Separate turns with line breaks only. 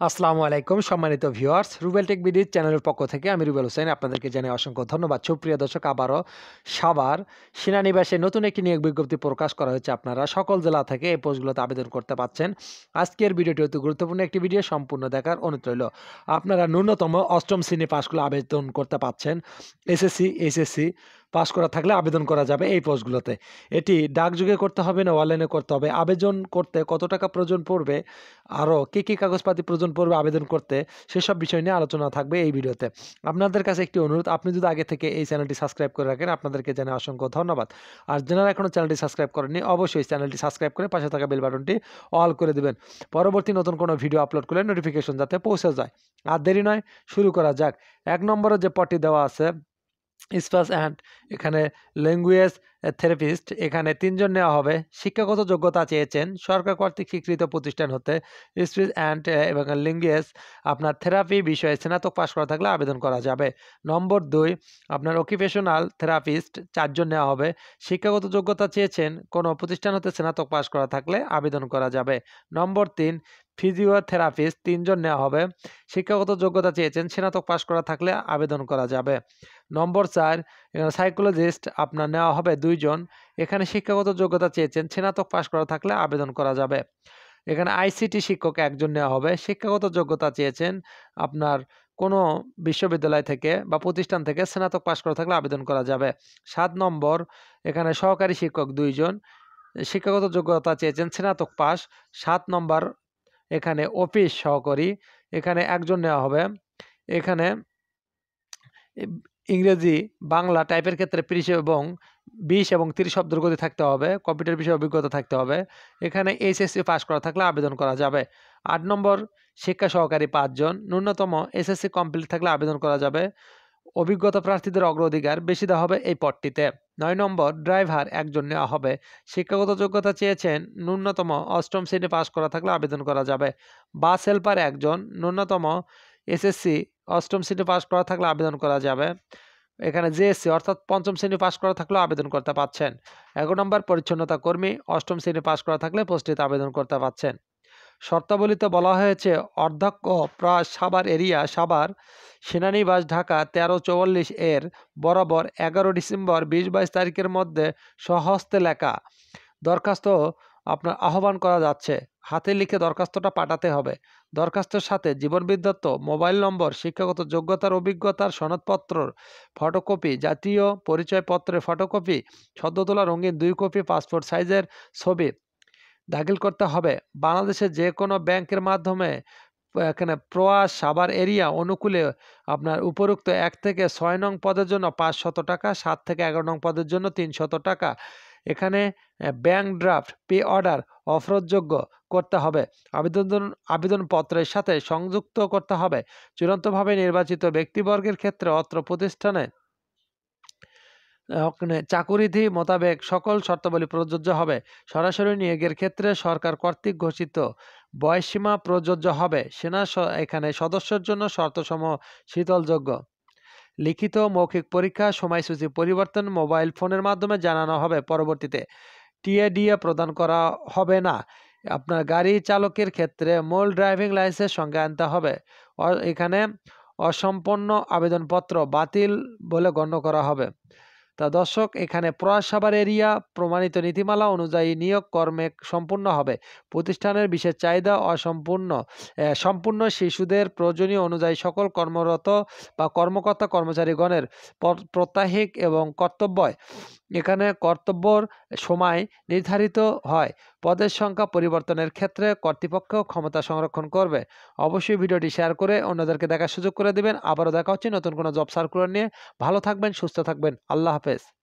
আসসালামু আলাইকুম, সম্মানিত ভিউয়ার্স রুবেল টেক বিডির চ্যানেলের পক্ষ থেকে আমি রুবেল হোসেন আপনাদেরকে জানাই অসংখ্য ধন্যবাদ। সুপ্রিয় দর্শক, আবারও সাবার সেনানিবাসে নতুন একটি নিয়োগ বিজ্ঞপ্তি প্রকাশ করা হয়েছে আপনারা সকল জেলা থেকে এই পোস্টগুলোতে আবেদন করতে পাচ্ছেন। আজকের ভিডিওটি অতি গুরুত্বপূর্ণ একটি ভিডিও, সম্পূর্ণ দেখার অনুরোধ রইল। আপনারা ন্যূনতম অষ্টম শ্রেণি পাশগুলো আবেদন করতে পাচ্ছেন। এসএসসি, এইচএসসি পাশ করা থাকলে আবেদন করা যাবে এই পোস্টগুলোতে। এটি ডাকযুগে করতে হবে না, অনলাইনে করতে হবে? আবেদন করতে কত টাকা প্রয়োজন পড়বে? আরও কী কী কাগজপাতি প্রয়োজন পড়বে আবেদন করতে? সেসব বিষয় নিয়ে আলোচনা থাকবে এই ভিডিওতে। আপনাদের কাছে একটি অনুরোধ, আপনি যদি আগে থেকে এই চ্যানেলটি সাবস্ক্রাইব করে রাখেন, আপনাদেরকে জানাই অসংখ্য ধন্যবাদ। আর যারা এখনও চ্যানেলটি সাবস্ক্রাইব করেননি, অবশ্যই চ্যানেলটি সাবস্ক্রাইব করে পাশে থাকা বেল বাটনটি অল করে দেবেন। পরবর্তী নতুন কোনো ভিডিও আপলোড করলে নোটিফিকেশন যাতে পৌঁছে যায়। আর দেরি নয়, শুরু করা যাক। এক নম্বরে যে পটি দেওয়া আছে স্পাস অ্যান্ড এখানে ল্যাঙ্গুয়েজ থেরাপিস্ট এখানে তিনজন নেওয়া হবে। শিক্ষাগত যোগ্যতা চেয়েছেন। সরকার কর্তৃক স্বীকৃত প্রতিষ্ঠান হতে। স্পিচ অ্যান্ড এবং ল্যাঙ্গুয়েজ আপনার থেরাপি বিষয়ে স্নাতক পাশ করা থাকলে আবেদন করা যাবে। নম্বর দুই, আপনার অকুপেশনাল থেরাপিস্ট চারজন নেওয়া হবে। শিক্ষাগত যোগ্যতা চেয়েছেন। কোনো প্রতিষ্ঠান হতে স্নাতক পাশ করা থাকলে আবেদন করা যাবে। নম্বর তিন ফিজিওথেরাপিস্ট তিনজন নেওয়া হবে। শিক্ষাগত যোগ্যতা চেয়েছেন, স্নাতক পাশ করা থাকলে আবেদন করা যাবে। নম্বর চার সাইকোলজিস্ট আপনার নেওয়া হবে দুইজন। এখানে শিক্ষাগত যোগ্যতা চেয়েছেন, স্নাতক পাশ করা থাকলে আবেদন করা যাবে। এখানে আইসিটি শিক্ষক একজন নেওয়া হবে। শিক্ষাগত যোগ্যতা চেয়েছেন আপনার কোনো বিশ্ববিদ্যালয় থেকে বা প্রতিষ্ঠান থেকে স্নাতক পাশ করা থাকলে আবেদন করা যাবে। সাত নম্বর, এখানে সহকারী শিক্ষক দুইজন। শিক্ষাগত যোগ্যতা চেয়েছেন, স্নাতক পাস সাত নম্বর এখানে অফিস সহকারী, এখানে একজন নেওয়া হবে। এখানে ইংরেজি, বাংলা টাইপের ক্ষেত্রে ত্রিশ এবং বিশ এবং তিরিশ শব্দের গতি থাকতে হবে কম্পিউটার বিষয়ে অভিজ্ঞতা থাকতে হবে। এখানে এইচএসসি পাস করা থাকলে আবেদন করা যাবে। আট নম্বর, শিক্ষা সহকারী পাঁচজন ন্যূনতম এসএসসি কমপ্লিট থাকলে আবেদন করা যাবে। অভিজ্ঞতা প্রার্থীদের অগ্রাধিকার বেশি দেওয়া হবে এই পদটিতে। নয় নম্বর ড্রাইভার একজন নেওয়া হবে। শিক্ষাগত যোগ্যতা চেয়েছেন ন্যূনতম অষ্টম শ্রেণি পাশ করা থাকলে আবেদন করা যাবে। বাস হেল্পার একজন ন্যূনতম এসএসসি অষ্টম শ্রেণি পাশ করা থাকলে আবেদন করা যাবে। এখানে জেএসসি অর্থাৎ পঞ্চম শ্রেণি পাশ করা থাকলেও আবেদন করতে পাচ্ছেন এগারো নম্বর পরিচ্ছন্নতা কর্মী অষ্টম শ্রেণি পাশ করা থাকলে পোস্টটিতে আবেদন করতে পাচ্ছেন শর্তাবলীতে বলা হয়েছে অর্ধক্ষ প্রায় সাবার এরিয়া সাবার সেনানিবাস ঢাকা তেরো চৌয়াল্লিশ এর বরাবর এগারো ডিসেম্বর বিশ বাইশ তারিখের মধ্যে সহস্তে লেখা। দরখাস্ত আপনার আহ্বান করা যাচ্ছে। হাতে লিখে দরখাস্তটা পাঠাতে হবে। দরখাস্তের সাথে জীবন মোবাইল নম্বর, শিক্ষাগত যোগ্যতার অভিজ্ঞতার সনদপত্র ফটোকপি, জাতীয় পরিচয়পত্রের ফটোকপি সদ্য তোলা রঙিন দুই কপি, পাসপোর্ট সাইজের ছবি দাখিল করতে হবে। বাংলাদেশে যে কোনো ব্যাংকের মাধ্যমে, এখানে প্রয়াস সাবার এরিয়া অনুকূলে আপনার উপরোক্ত এক থেকে ছয় নং পদের জন্য পাঁচশত টাকা, সাত থেকে এগারো নং পদের জন্য তিনশত টাকা। এখানে ব্যাংক ড্রাফট, পে অর্ডার, অফরোধযোগ্য করতে হবে। আবেদন, আবেদনপত্রের সাথে সংযুক্ত করতে হবে। চূড়ান্তভাবে নির্বাচিত ব্যক্তিবর্গের ক্ষেত্রে অত্র প্রতিষ্ঠানে চাকুরিধি মোতাবেক সকল শর্তাবলী প্রযোজ্য হবে। সরাসরি নিয়োগের ক্ষেত্রে সরকার কর্তৃক ঘোষিত বয়সীমা প্রযোজ্য হবে। সেনা এখানে সদস্যের জন্য শর্তসমূহ শীতলযোগ্য। লিখিত মৌখিক পরীক্ষা সময়সূচি পরিবর্তন মোবাইল ফোনের মাধ্যমে জানানো হবে। পরবর্তীতে টিএডিএ প্রদান করা হবে না। আপনার গাড়ি চালকের ক্ষেত্রে মূল ড্রাইভিং লাইসেন্স সঙ্গে আনতে হবে। এখানে অসম্পন্ন আবেদনপত্র বাতিল বলে গণ্য করা হবে। তা দর্শক, এখানে প্রয়াসাবার এরিয়া, প্রমাণিত নীতিমালা অনুযায়ী নিয়োগ কর্মে সম্পূর্ণ হবে। প্রতিষ্ঠানের বিশেষ চাহিদা অসম্পূর্ণ। সম্পূর্ণ শিশুদের প্রয়োজনীয় অনুযায়ী সকল কর্মরত বা কর্মকর্তা কর্মচারীগণের প্রত্যাহিক এবং কর্তব্য এখানে কর্তব্যর সময় নির্ধারিত হয়। পদের সংখ্যা পরিবর্তনের ক্ষেত্রে কর্তৃপক্ষ ক্ষমতা সংরক্ষণ করবে। অবশ্যই ভিডিওটি শেয়ার করে অন্যদেরকে দেখার সুযোগ করে দেবেন। আবারও দেখা হচ্ছে নতুন কোনো জব সার্কুলার নিয়ে। ভালো থাকবেন, সুস্থ থাকবেন। আল্লাহ হাফেজ।